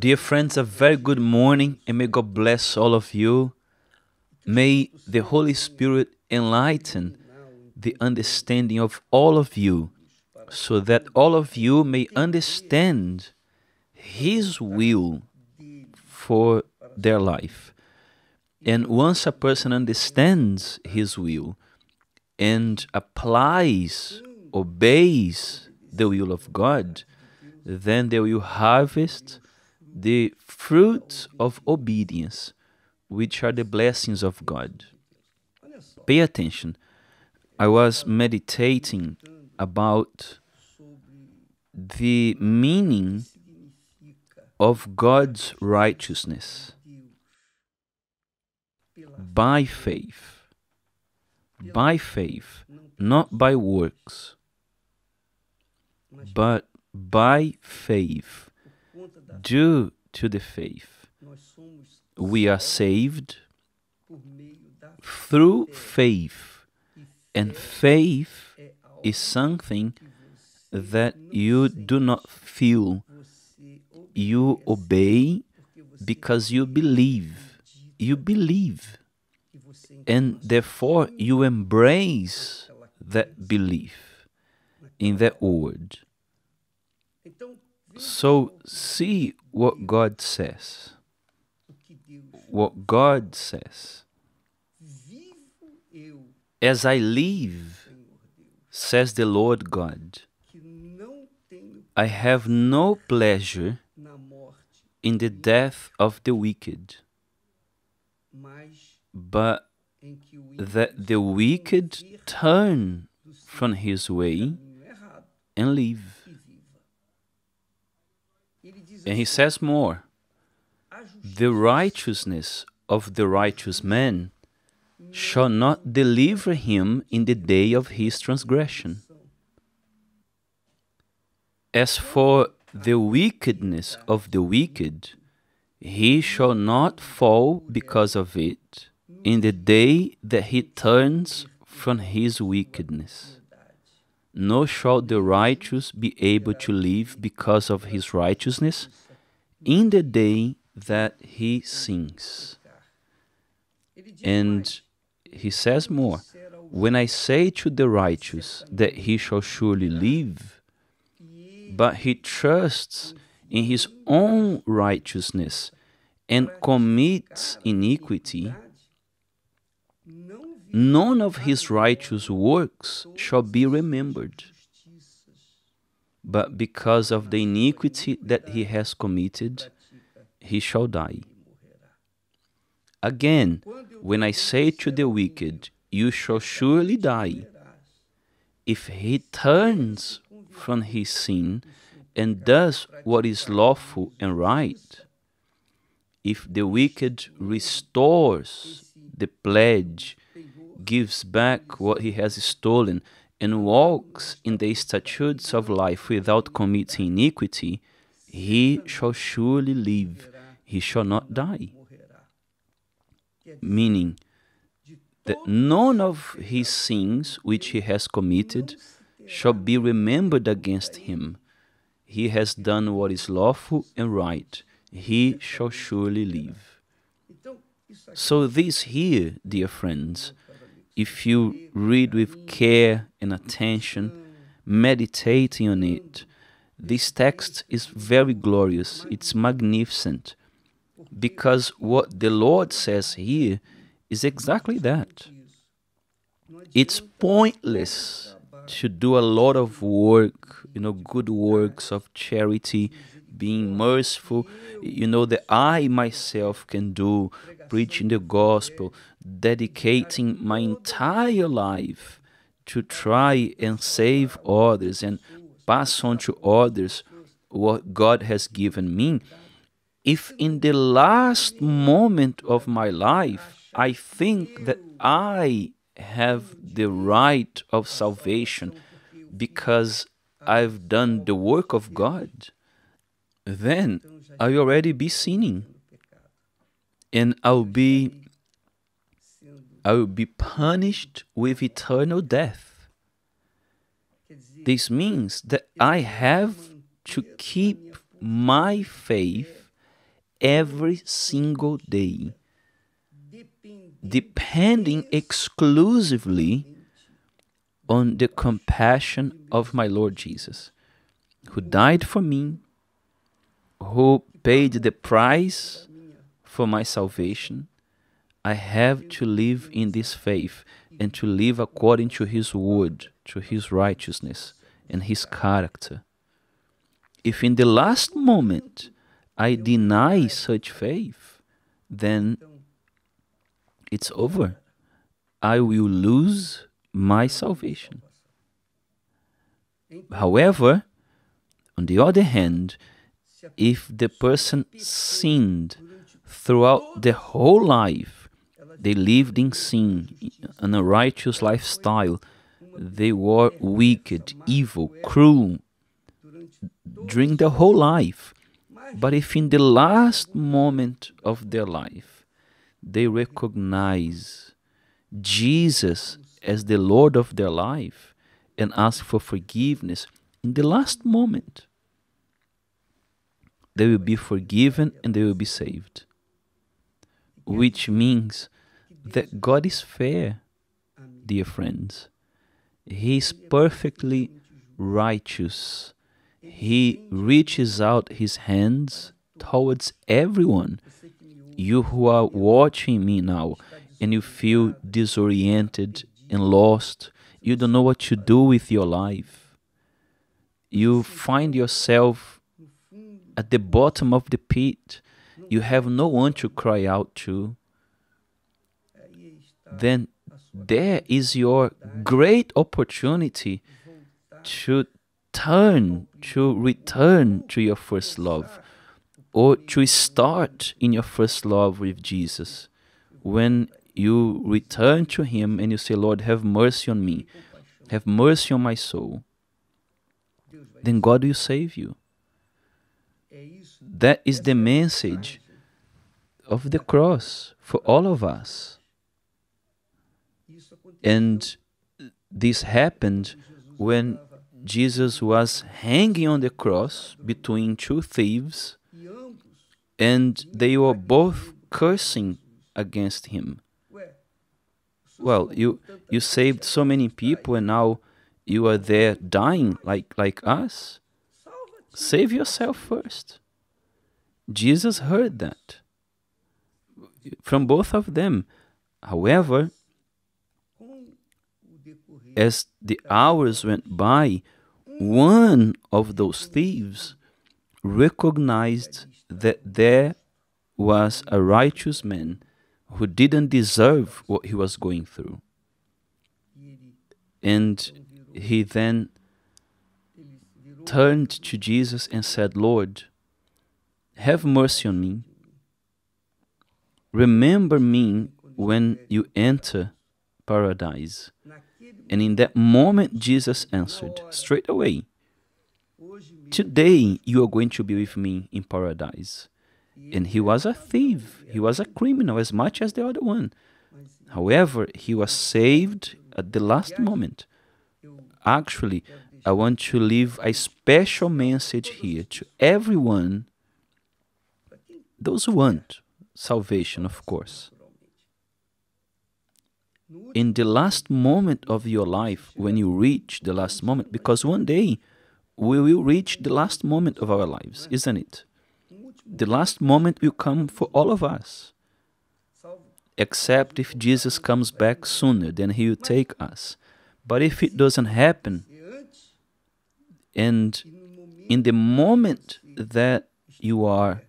Dear friends, a very good morning and may God bless all of you. May the Holy Spirit enlighten the understanding of all of you so that all of you may understand His will for their life. And once a person understands His will and applies, obeys the will of God, then they will harvest the fruit of obedience, which are the blessings of God. Pay attention. I was meditating about the meaning of God's righteousness by faith. By faith, not by works, but by faith. Due to the faith, we are saved through faith, and faith is something that you do not feel. You obey because you believe. You believe. And therefore you embrace that belief in that word. So see what God says. What God says. As I live, says the Lord God, I have no pleasure in the death of the wicked, but that the wicked turn from his way and live. And he says more the righteousness of the righteous man shall not deliver him in the day of his transgression. As for the wickedness of the wicked, he shall not fall because of it in the day that he turns from his wickedness. Nor shall the righteous be able to live because of his righteousness in the day that he sins. And he says more When I say to the righteous that he shall surely live, but he trusts in his own righteousness and commits iniquity, none of his righteous works shall be remembered. But because of the iniquity that he has committed, he shall die. Again, when I say to the wicked, You shall surely die, if he turns from his sin and does what is lawful and right, if the wicked restores the pledge, gives back what he has stolen, and walks in the statutes of life without committing iniquity, he shall surely live, he shall not die. Meaning that none of his sins which he has committed shall be remembered against him. He has done what is lawful and right. He shall surely live. So, this here, dear friends, if you read with care and attention, meditating on it, this text is very glorious, it's magnificent, because what the Lord says here is exactly that. It's pointless to do a lot of work, you know, good works of charity, being merciful, you know, that I myself can do, preaching the gospel, dedicating my entire life to try and save others and pass on to others what God has given me. If in the last moment of my life I think that I have the right of salvation because I've done the work of God, then I already be sinning. And I'll be I will be punished with eternal death. This means that I have to keep my faith every single day, depending exclusively on the compassion of my Lord Jesus, who died for me, who paid the price for my salvation. I have to live in this faith and to live according to His word, to His righteousness, and His character. If in the last moment I deny such faith, then it's over. I will lose my salvation. However, on the other hand, if the person sinned throughout their whole life, they lived in sin, an unrighteous lifestyle, they were wicked, evil, cruel during their whole life. But if in the last moment of their life they recognize Jesus as the Lord of their life and ask for forgiveness in the last moment, they will be forgiven and they will be saved. Which means that God is fair, dear friends. He is perfectly righteous. He reaches out his hands towards everyone. You who are watching me now and you feel disoriented and lost, you don't know what to do with your life. You find yourself at the bottom of the pit. You have no one to cry out to. Then there is your great opportunity to turn, to return to your first love, or to start in your first love with Jesus. When you return to Him and you say, Lord, have mercy on me, have mercy on my soul, then God will save you. That is the message of the cross for all of us. And this happened when Jesus was hanging on the cross between two thieves, and they were both cursing against him. Well, you you saved so many people, and now you are there dying like like us. Save yourself first. Jesus heard that from both of them. However, as the hours went by, one of those thieves recognized that there was a righteous man who didn't deserve what he was going through. And he then turned to Jesus and said, Lord, have mercy on me. Remember me when you enter paradise. And in that moment, Jesus answered straight away, Today you are going to be with me in paradise. And he was a thief, he was a criminal as much as the other one. However, he was saved at the last moment. Actually, I want to leave a special message here to everyone, those who want salvation, of course. In the last moment of your life, when you reach the last moment, because one day we will reach the last moment of our lives, isn't it? The last moment will come for all of us. Except if Jesus comes back sooner, then he will take us. But if it doesn't happen, and in the moment that you are,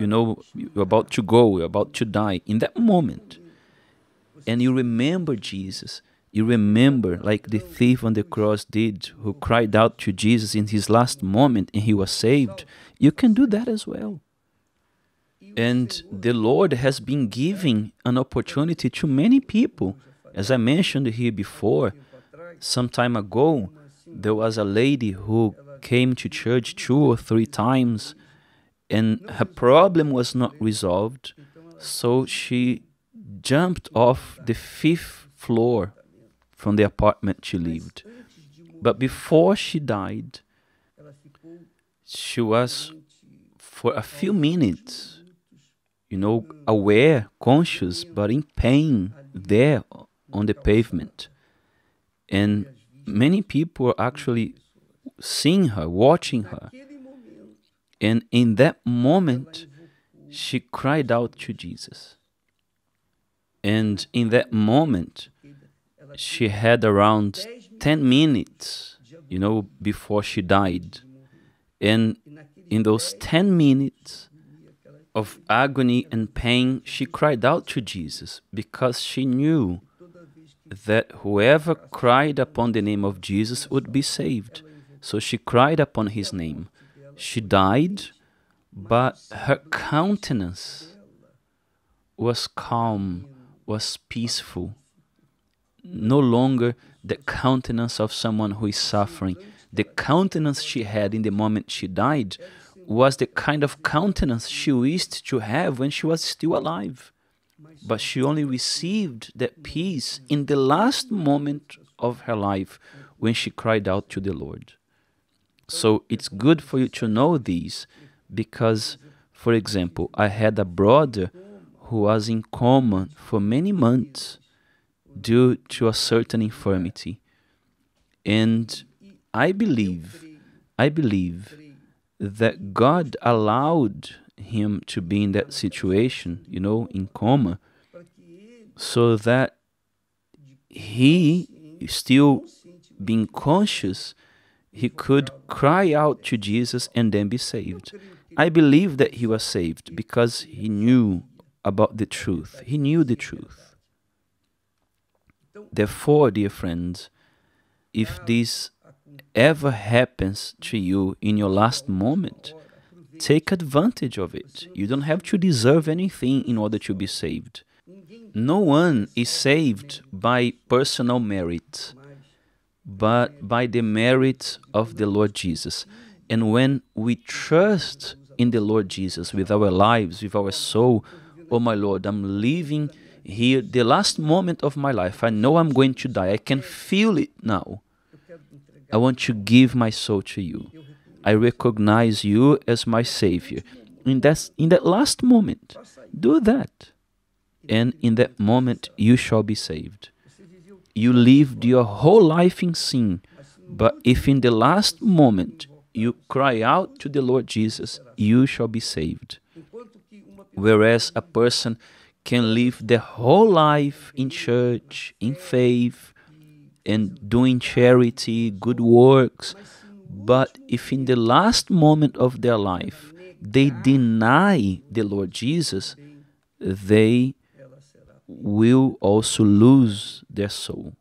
you know, you're about to go, you're about to die, in that moment, and you remember Jesus, you remember, like the thief on the cross did, who cried out to Jesus in his last moment and he was saved, you can do that as well. And the Lord has been giving an opportunity to many people. As I mentioned here before, some time ago, there was a lady who came to church two or three times and her problem was not resolved. So she jumped off the fifth floor from the apartment she lived. But before she died, she was for a few minutes, you know, aware, conscious, but in pain there on the pavement. And many people were actually seeing her, watching her. And in that moment, she cried out to Jesus. And in that moment, she had around 10 minutes, you know, before she died. And in those 10 minutes of agony and pain, she cried out to Jesus because she knew that whoever cried upon the name of Jesus would be saved. So she cried upon his name. She died, but her countenance was calm, was peaceful. No longer the countenance of someone who is suffering. The countenance she had in the moment she died was the kind of countenance she wished to have when she was still alive. But she only received that peace in the last moment of her life when she cried out to the Lord. So it's good for you to know these because, for example, I had a brother who was in coma for many months due to a certain infirmity. And I believe, I believe that God allowed him to be in that situation, you know, in coma, so that he, still being conscious, he could cry out to Jesus and then be saved. I believe that he was saved because he knew about the truth. He knew the truth. Therefore, dear friends, if this ever happens to you in your last moment, take advantage of it. You don't have to deserve anything in order to be saved. No one is saved by personal merit but by the merit of the Lord Jesus. And when we trust in the Lord Jesus with our lives, with our soul, oh my Lord, I'm living here the last moment of my life. I know I'm going to die. I can feel it now. I want to give my soul to you. I recognize you as my Savior. In that, in that last moment, do that. And in that moment, you shall be saved you lived your whole life in sin, but if in the last moment you cry out to the Lord Jesus, you shall be saved. Whereas a person can live their whole life in church, in faith, and doing charity, good works, but if in the last moment of their life they deny the Lord Jesus, they will also lose their soul.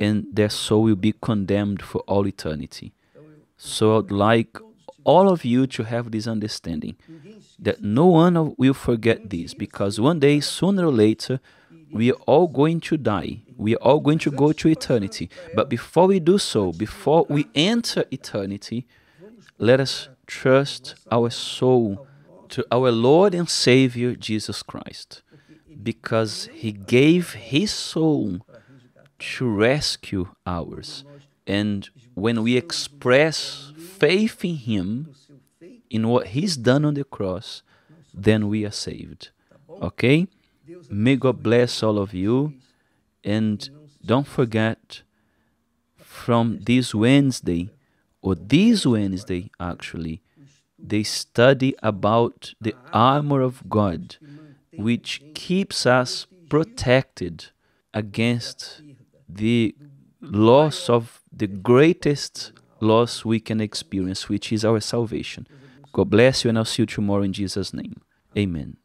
And their soul will be condemned for all eternity. So I'd like all of you to have this understanding that no one will forget this because one day, sooner or later, we are all going to die. We are all going to go to eternity. But before we do so, before we enter eternity, let us trust our soul to our Lord and Savior Jesus Christ because he gave his soul to rescue ours. And when we express faith in him, in what he's done on the cross, then we are saved. Okay? May God bless all of you. And don't forget, from this Wednesday, or this Wednesday actually, they study about the armor of God which keeps us protected against the loss of the greatest loss we can experience, which is our salvation. God bless you, and I'll see you tomorrow in Jesus' name. Amen.